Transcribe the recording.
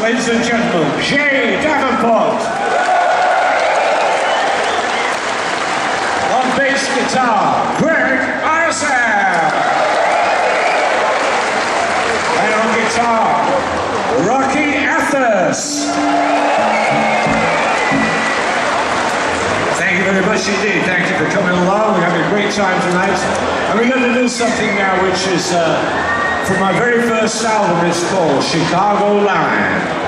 ladies and gentlemen, Jay Davenport. On bass guitar, Greg Isaac. And on guitar, Rocky Athas. Thank you very much indeed. Thank you for coming along. We're having a great time tonight. And we're going to do something now which is uh, from my very first album. It's called Chicago Line.